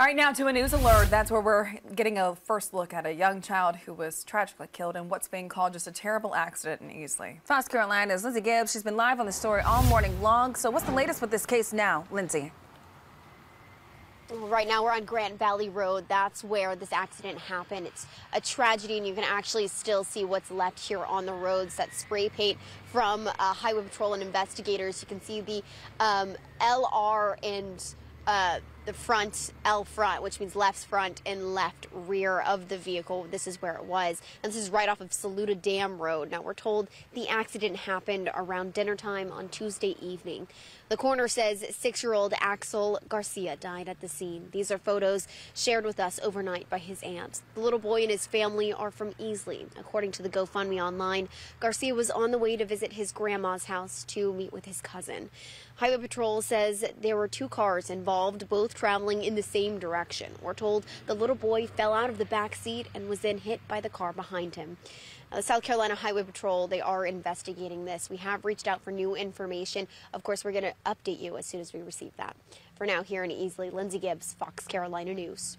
All right, now to a news alert. That's where we're getting a first look at a young child who was tragically killed in what's being called just a terrible accident in Easley. Fox Carolina's Lindsey Gibbs. She's been live on the story all morning long. So, what's the latest with this case now, Lindsey? Right now we're on Grant Valley Road. That's where this accident happened. It's a tragedy, and you can actually still see what's left here on the roads. That spray paint from uh, Highway Patrol and investigators. You can see the um, LR and uh, the front L front, which means left front and left rear of the vehicle. This is where it was. And this is right off of Saluda Dam Road. Now, we're told the accident happened around dinner time on Tuesday evening. The coroner says six year old Axel Garcia died at the scene. These are photos shared with us overnight by his aunt. The little boy and his family are from Easley. According to the GoFundMe online, Garcia was on the way to visit his grandma's house to meet with his cousin. Highway Patrol says there were two cars involved, both traveling in the same direction. We're told the little boy fell out of the back seat and was then hit by the car behind him. Uh, the South Carolina Highway Patrol, they are investigating this. We have reached out for new information. Of course, we're going to update you as soon as we receive that. For now, here in Easley, Lindsey Gibbs, Fox Carolina News.